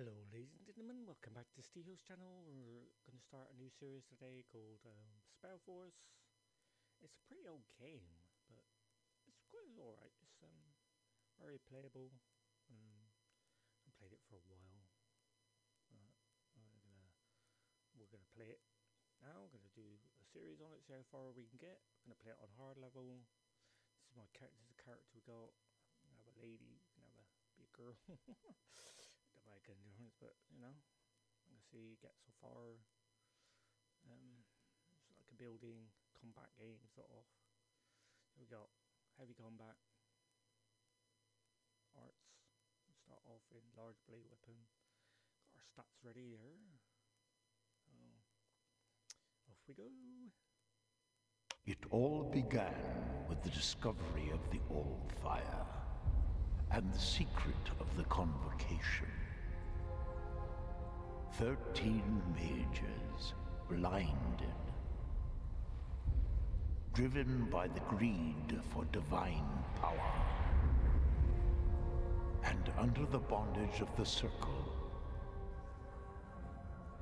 Hello, ladies and gentlemen. Welcome back to Steel's channel. We're going to start a new series today called um, SpellForce. It's a pretty old game, but it's quite alright. It's um, very playable. Um, I played it for a while. Uh, we're gonna play it now. We're gonna do a series on it. See how far we can get. We're gonna play it on hard level. This is my character. This is the character we got. We have a lady. We can have a be a girl. Difference, but you know, I'm gonna see get so far. Um, it's like a building combat game sort of. So we got heavy combat, arts. Start off in large blade weapon. Got our stats ready here. So off we go. It all began with the discovery of the All Fire and the secret of the convocation. Thirteen mages blinded, driven by the greed for divine power, and under the bondage of the Circle,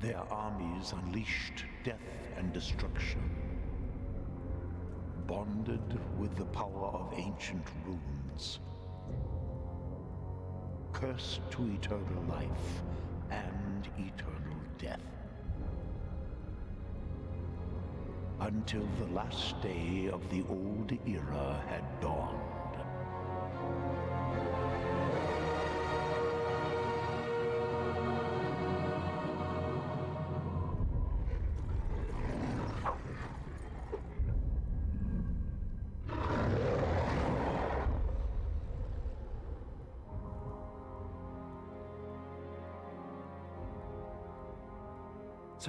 their armies unleashed death and destruction, bonded with the power of ancient runes. Cursed to eternal life and eternal death. Until the last day of the old era had dawned.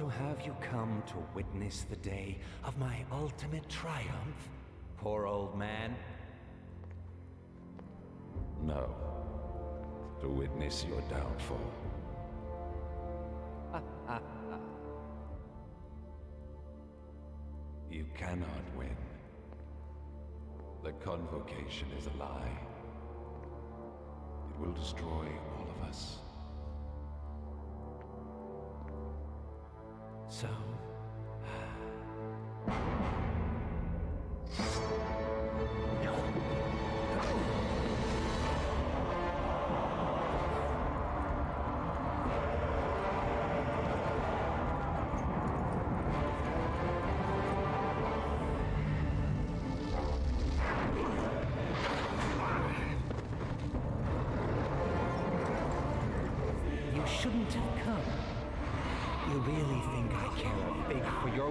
So have you come to witness the day of my ultimate triumph, poor old man? No. To witness your downfall. you cannot win. The convocation is a lie. It will destroy all of us. So,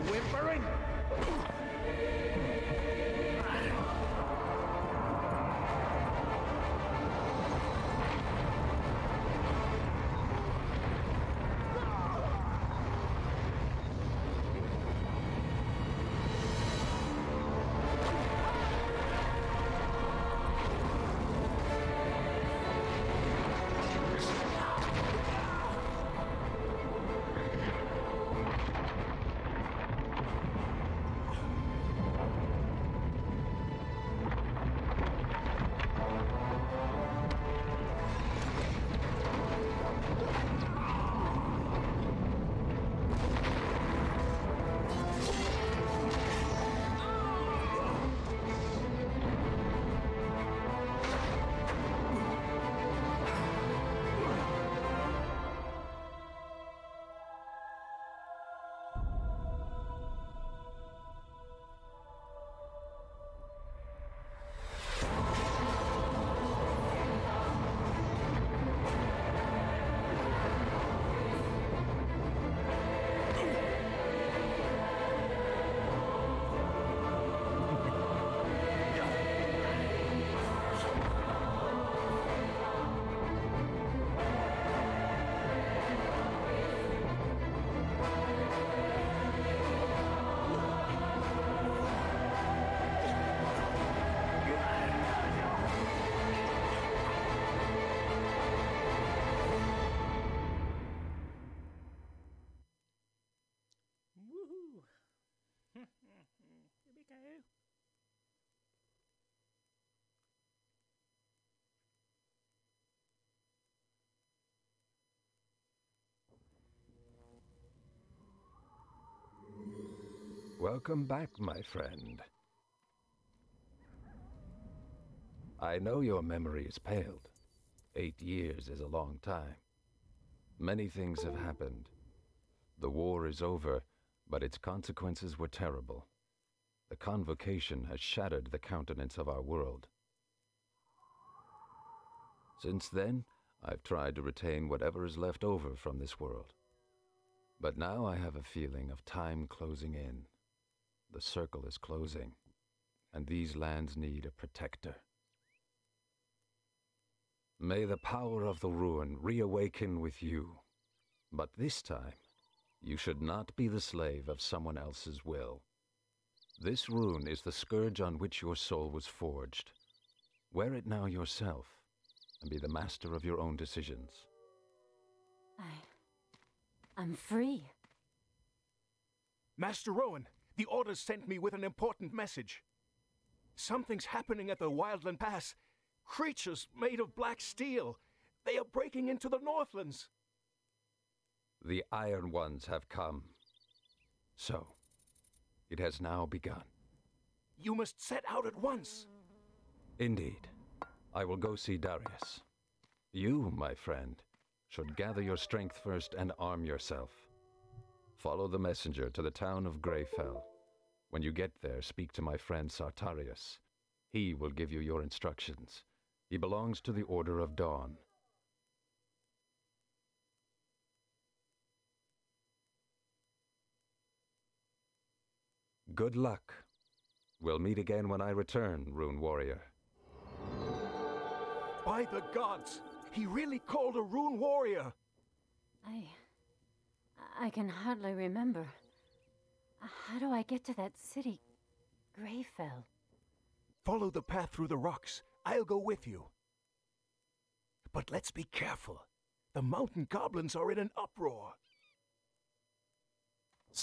fig Welcome back, my friend. I know your memory is paled. Eight years is a long time. Many things have happened. The war is over, but its consequences were terrible. The convocation has shattered the countenance of our world. Since then, I've tried to retain whatever is left over from this world. But now I have a feeling of time closing in. The circle is closing, and these lands need a protector. May the power of the rune reawaken with you. But this time, you should not be the slave of someone else's will. This rune is the scourge on which your soul was forged. Wear it now yourself, and be the master of your own decisions. I. I'm free. Master Rohen, the Orders sent me with an important message. Something's happening at the Wildland Pass. Creatures made of black steel. They are breaking into the Northlands. The Iron Ones have come. So, it has now begun. You must set out at once. Indeed. I will go see Darius. You, my friend, should gather your strength first and arm yourself. Follow the messenger to the town of Greyfell. When you get there, speak to my friend Sartarius. He will give you your instructions. He belongs to the Order of Dawn. Good luck. We'll meet again when I return, Rune Warrior. By the gods! He really called a rune warrior! I. I can hardly remember. How do I get to that city? Greyfell. Follow the path through the rocks. I'll go with you. But let's be careful. The mountain goblins are in an uproar. Okay,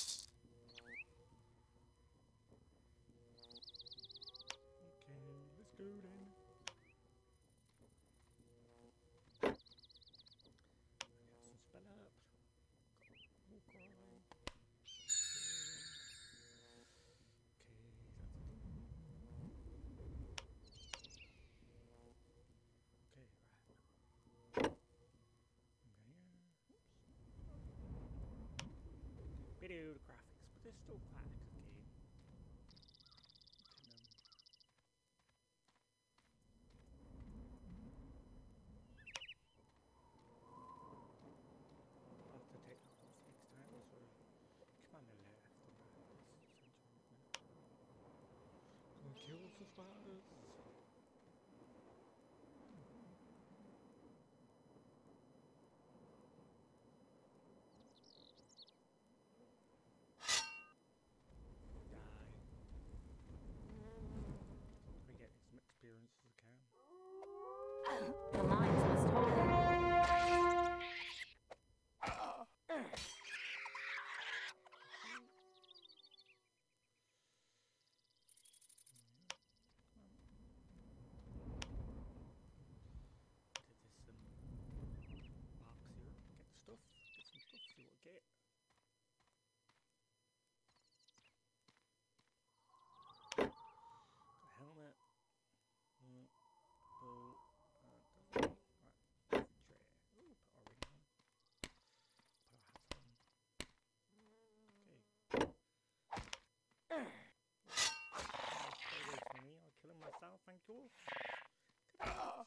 let's go then. Get some spell up. Got more cry. Okay, right. Okay, yeah. Oops. Video the graphics, but they're still quite a good game. Can, um, I'll have to take that off next time as well. Come on, left and right. Kill some spiders. Die. Try to get as much experience as I can. The lines must hold. Did this um, box here. Get the stuff. Get some stuff. See what I get. Got a helmet. Uh, bow. Uh, doesn't- right. Tray. Ooh, put our ring on. Put our hats on. Okay. Stay away from me. I'll kill him myself. Thank you. Get out.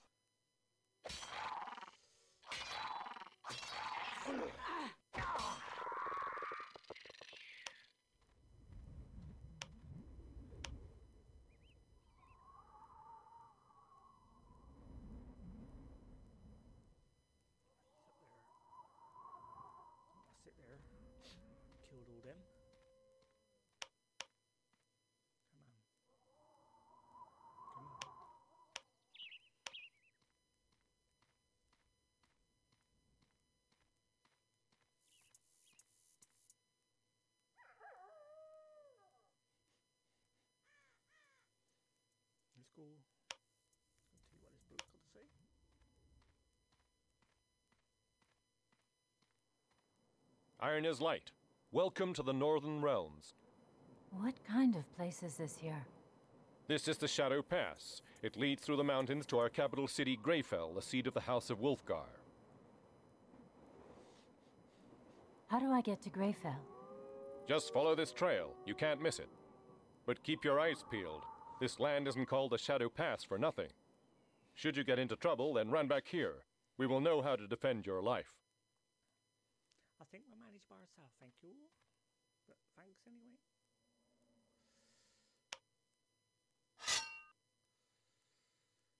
He's up there. I'll sit there. Killed all them. Come on. Come on. Let's go. I'll tell you what this book's got to say. Iron is light. Welcome to the Northern Realms. What kind of place is this here? This is the Shadow Pass. It leads through the mountains to our capital city, Greyfell, the seat of the House of Wolfgar. How do I get to Greyfell? Just follow this trail. You can't miss it. But keep your eyes peeled. This land isn't called the Shadow Pass for nothing. Should you get into trouble, then run back here. We will know how to defend your life. I think we'll manage by ourselves, thank you. But thanks anyway.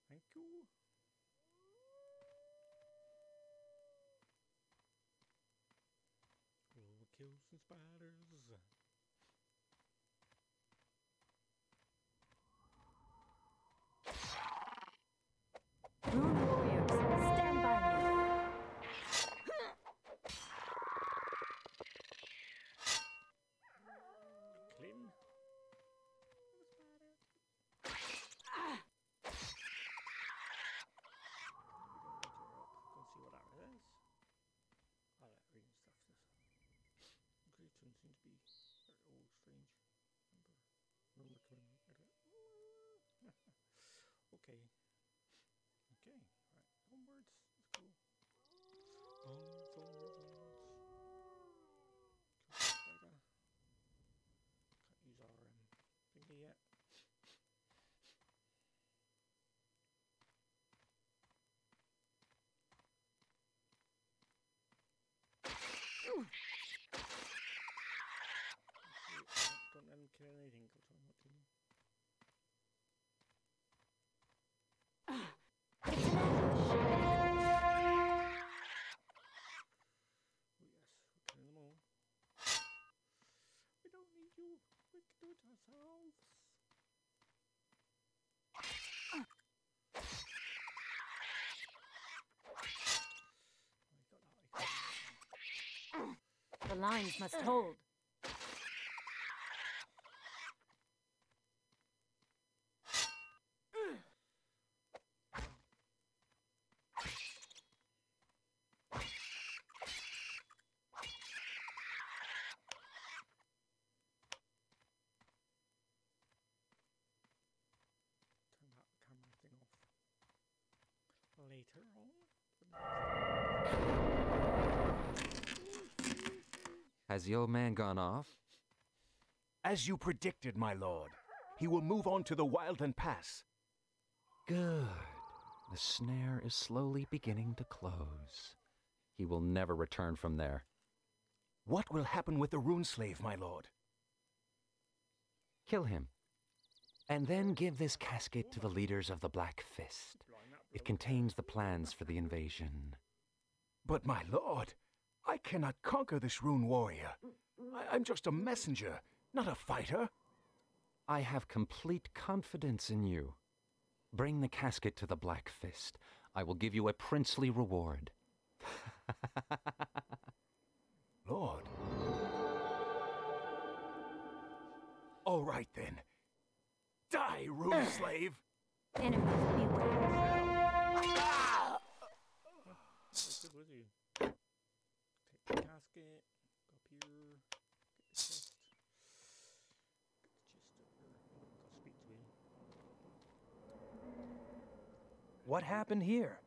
Thank you. We'll kill spiders. okay. Okay. Right. Let's go. Onwards, onwards, onwards. Kill the spider. Can't use our um, thingy yet. Wait, Don't let him kill anything. Go tell him what to do. It's an ambush. Oh yes, we're killing them all. We you. We can do it ourselves. The lines must hold. Turn that camera thing off. Later on. Has the old man gone off? As you predicted, my lord, he will move on to the Wildland Pass. Good. The snare is slowly beginning to close. He will never return from there. What will happen with the rune slave, my lord? Kill him. And then give this casket to the leaders of the Black Fist. It contains the plans for the invasion. But, my lord, I cannot conquer this rune warrior. I- I'm just a messenger, not a fighter. I have complete confidence in you. Bring the casket to the Black Fist. I will give you a princely reward. Lord. All right then. Die, rune slave! Enemies What happened here?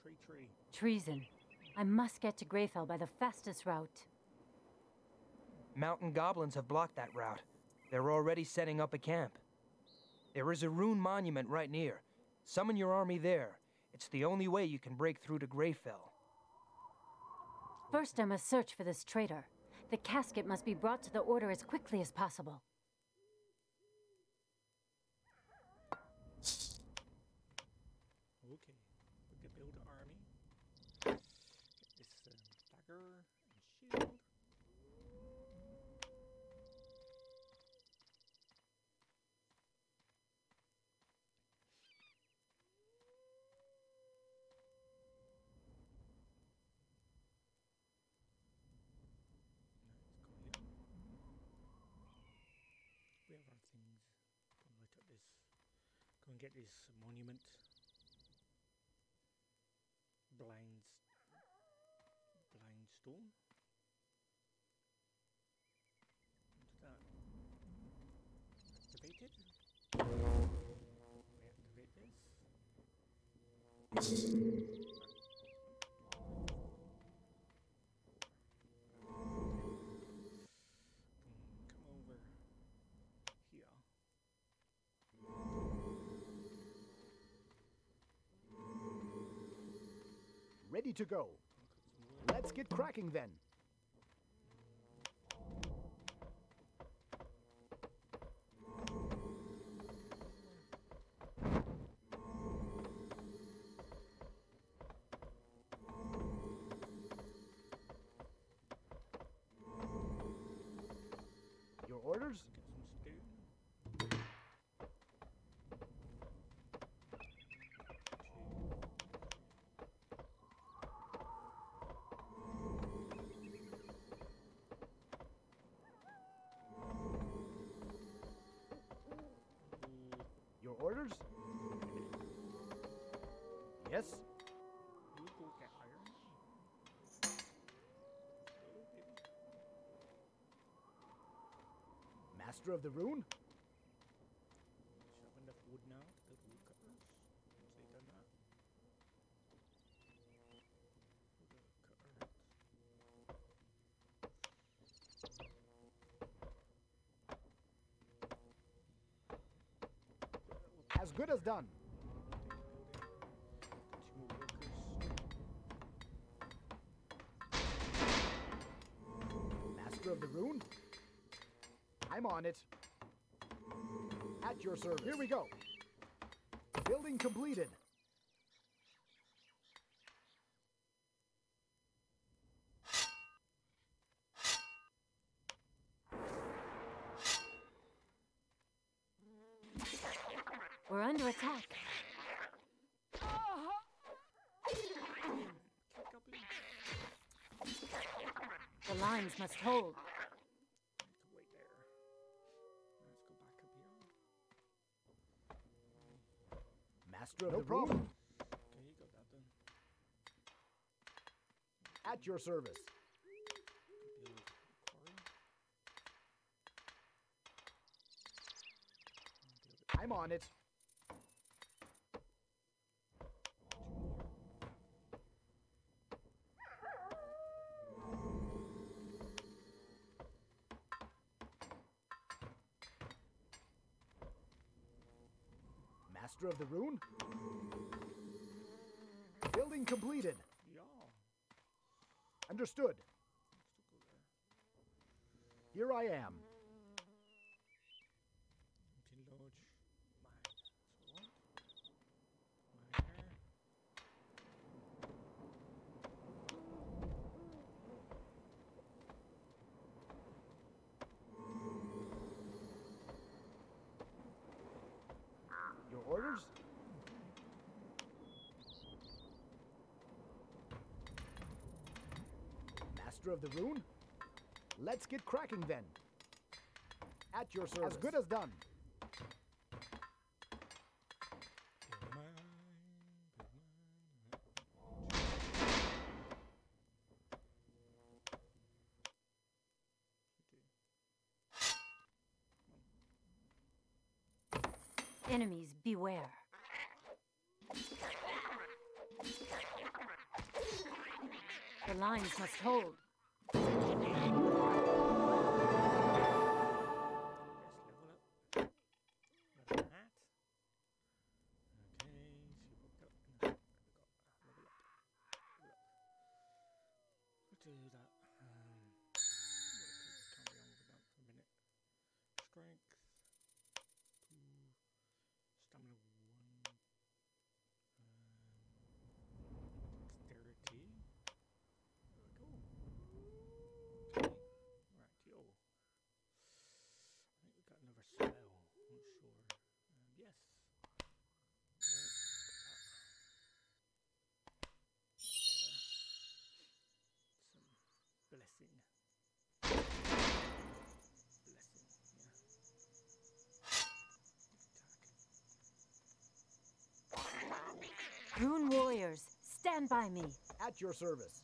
Tree, tree. Treason. I must get to Greyfell by the fastest route. Mountain goblins have blocked that route. They're already setting up a camp. There is a rune monument right near. Summon your army there. It's the only way you can break through to Greyfell. First, I must search for this traitor. The casket must be brought to the Order as quickly as possible. get this monument. Blinds. Blind stone. What's that? Activated. Reactivate this. Ready to go. Let's get cracking then. Your orders? Get some stone. Your orders? Yes? Master of the Rune? Should have enough wood now to build wood cutters. Once they done that. Wood cutter. As good as done. Master of the Rune? I'm on it. At your service. Here we go. Building completed. We're under attack. The lines must hold. Need to wait there. Let's go back up here. Master of No the problem. Rune? Okay, you got that done. At your service. Build a quarry. And build it I'm on it. Master of the Rune? Building completed. Understood. Here I am. Empty lodge. Mine. That's what I want. Miner. Your orders? Master of the Rune? Let's get cracking then. At your service. As good as done. Build mine. Build mine. Enemies beware. The lines must hold. Do that. Rune warriors, stand by me. At your service.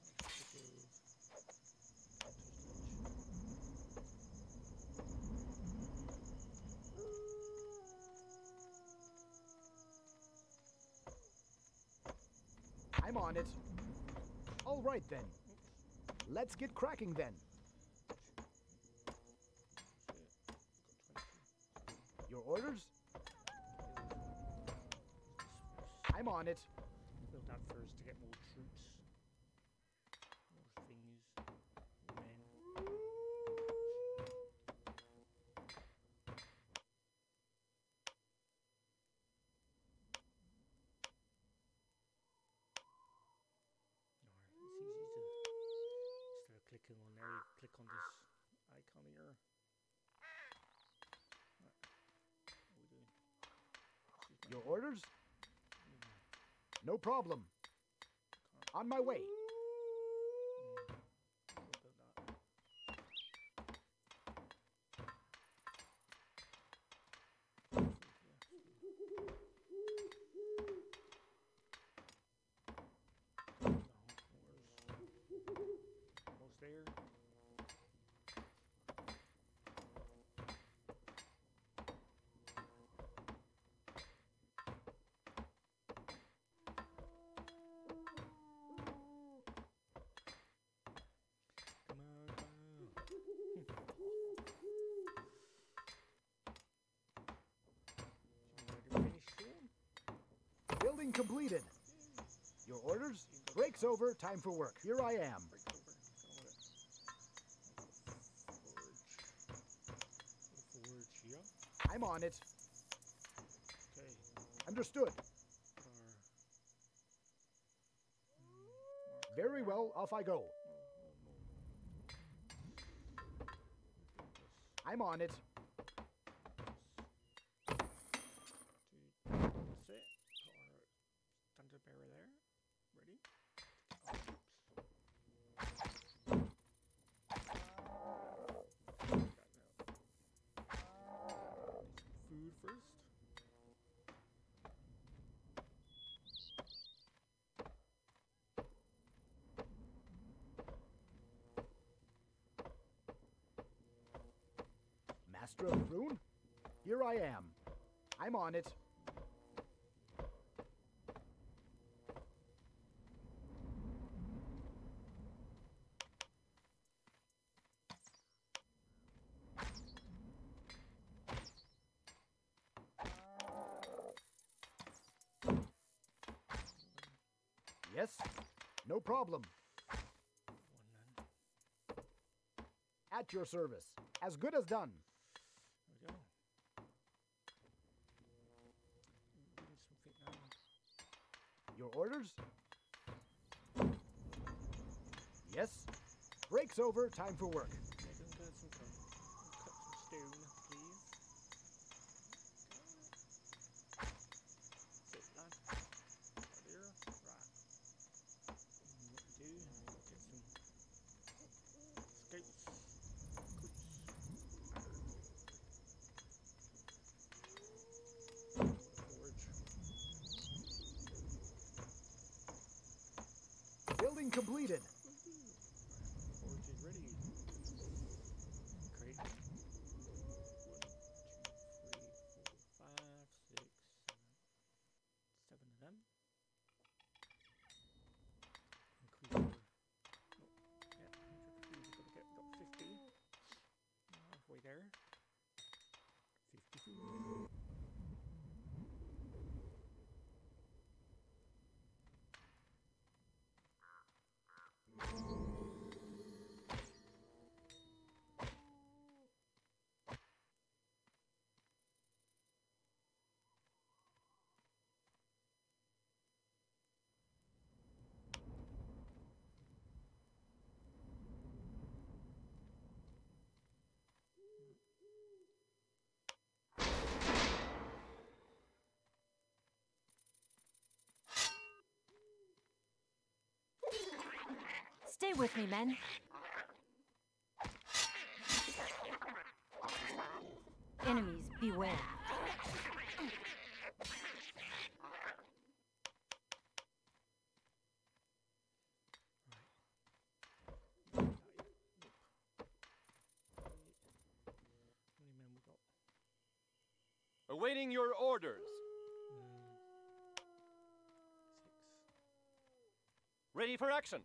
I'm on it. All right then. Let's get cracking then. Your orders? I'm on it that for us to get more troops. problem. On my way. completed. Your orders? Break's over, time for work. Here I am. I'm on it. Okay. Understood. Very well, off I go. I'm on it. I am. I'm on it. Yes, no problem. At your service. As good as done. Cheers. Yes. Break's over. Time for work. pretty Stay with me, men. Enemies, beware. Awaiting your orders. Uh, Ready for action.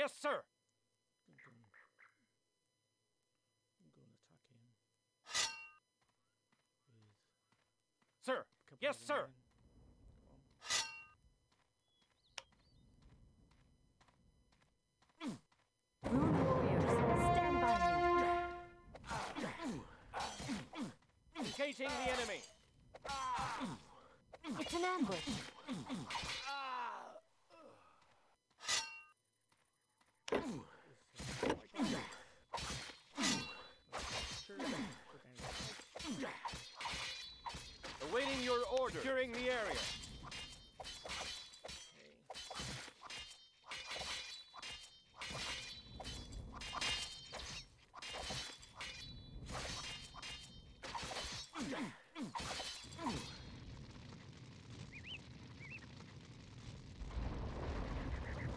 Yes, sir. I'm going, to attack him. Sir. Yes, sir. men. Go on. Rune warriors, stand by me. Engaging the enemy. It's an ambush. Sure, good enemy. Awaiting your order. Securing the area.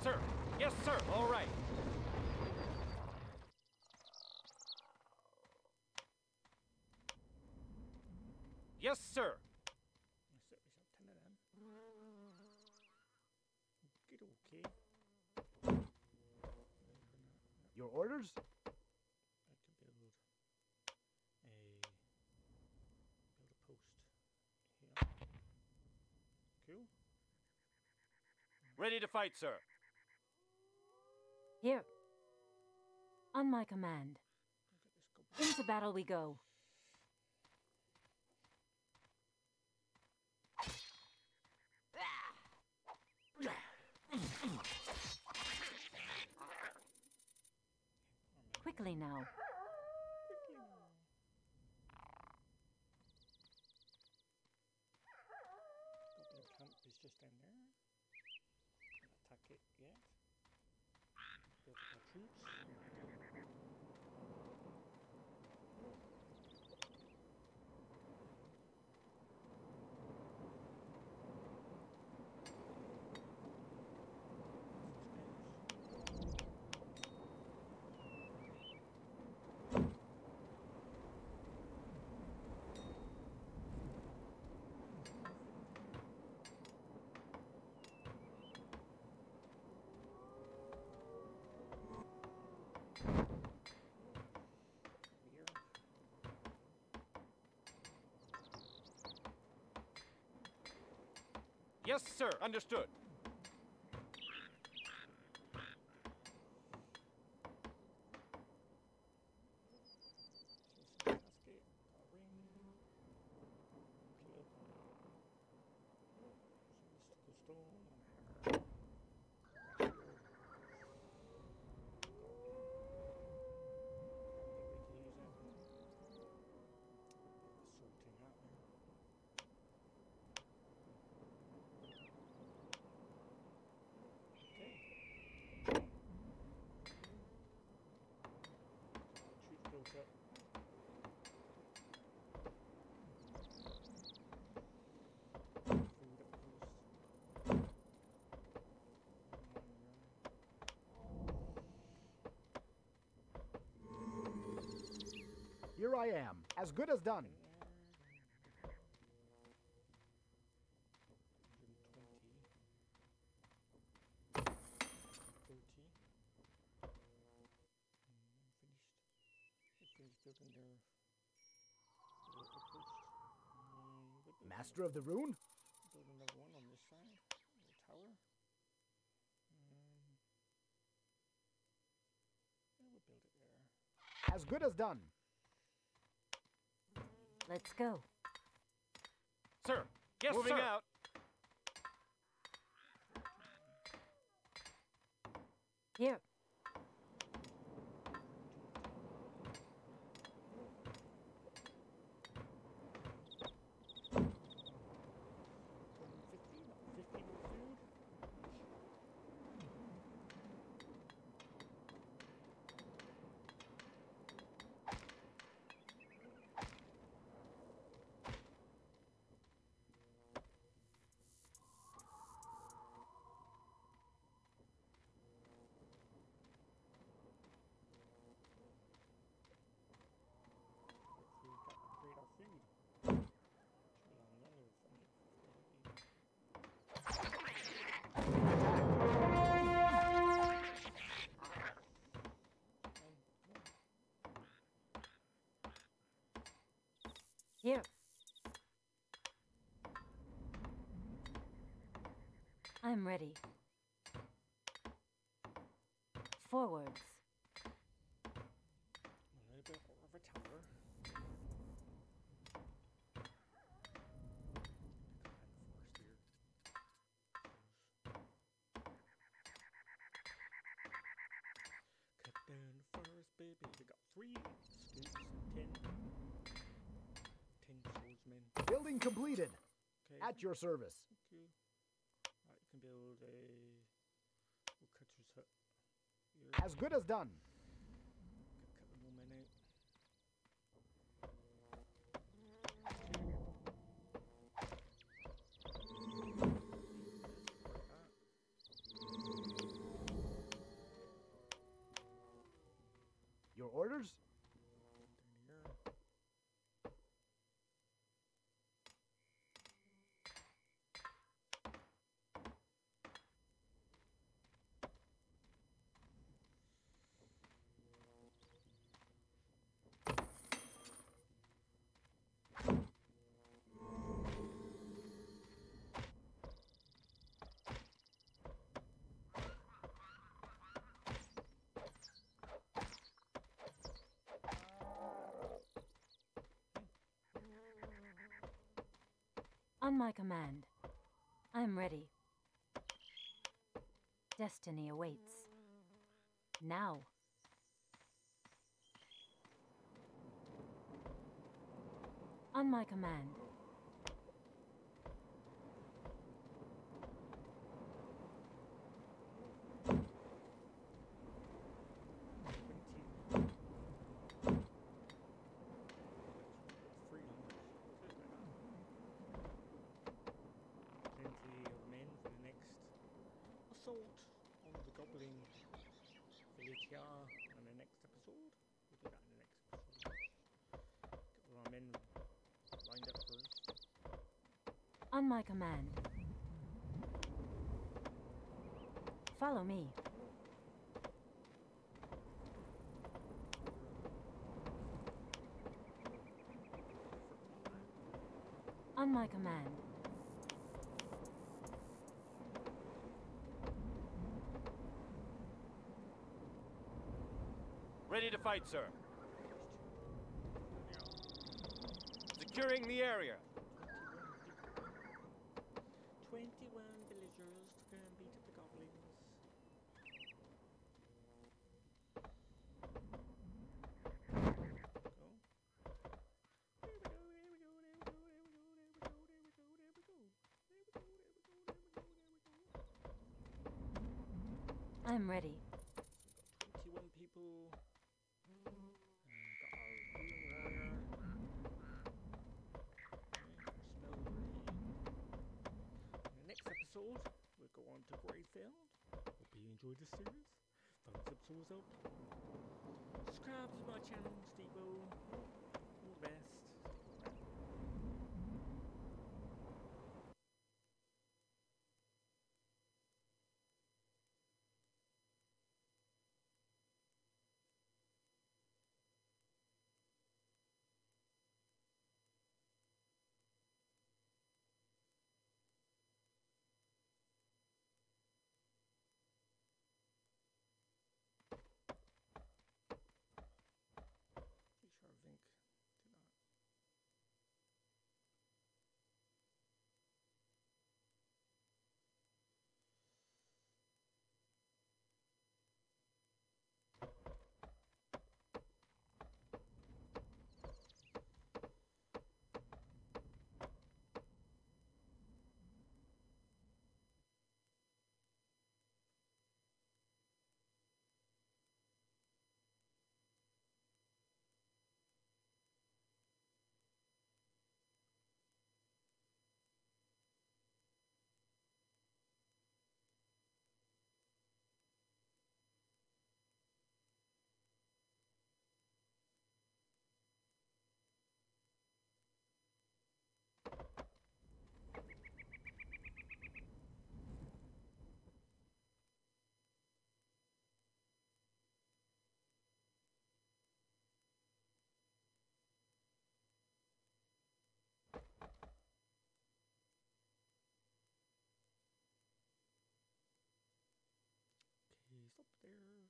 Sir. Yes, sir. All right. Yes, sir. I set myself ten of them. Good okay. Your orders? I can build a build a post here. Cool. Ready to fight, sir. Here. On my command. Look at this goblin. Into battle we go. Quickly now. Quickly now. Goblin camp is just down there. Can't attack it yet. Build up our troops. Here. Yes, sir. Understood. Casket, got a ring. Club. Some mystical stone and a hammer. Sorting out there. Okay. Troops built up. Food up coast. Here I am. As good as done. Master of the Rune? Build another one on this side, little tower. Yeah, we'll build it there. As good as done. Let's go. Sir. Yes, Moving sir. out. Here. Fifty, not fifty more food. Hopefully we got upgrade our food. Should be on another fucking- Here. I'm ready. Forwards. A little bit of a tower. First here. Cut down the forest, baby. We got three scouts, ten, ten swordsmen. Building completed. Okay. At your service. Thank you. Right, you can build a woodcutter's hut. Here. As good as done. On my command. I'm ready. Destiny awaits. Now. On my command. Twenty. Three hundred. Plenty of men for the next assault on the goblin here on the next episode. We'll do that in the next episode. Get all our men lined up first. On my command. Follow me. On my command. Ready fight, sir. Securing the area. 21 villagers to go and beat up the goblins. I'm There stop there.